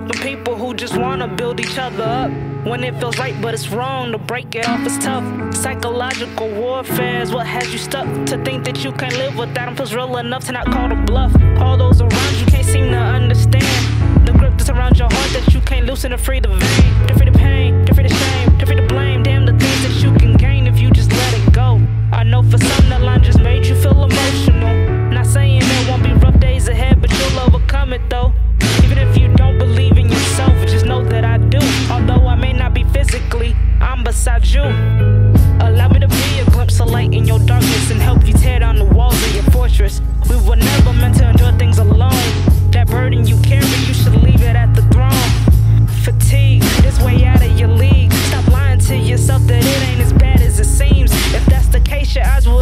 broken people who just wanna build each other up. When it feels right, but it's wrong to break it off, it's tough. Psychological warfare is what has you stuck. To think that you can't live without them feels real enough to not call the bluff. All those around you can't seem to understand. The grip that's around your heart that you can't loosen to free the vein. To free the pain, to free the shame, to free the blame. Damn the things that you can gain if you just let it go. I know for some that line just made you feel emotional. Not saying there won't be rough days ahead, but you'll overcome it though. inside you. Allow me to be a glimpse of light in your darkness and help you tear down the walls of your fortress. We were never meant to endure things alone. That burden you carry, you should leave it at the throne. Fatigue, this way out of your league. Stop lying to yourself that it ain't as bad as it seems. If that's the case, your eyes will.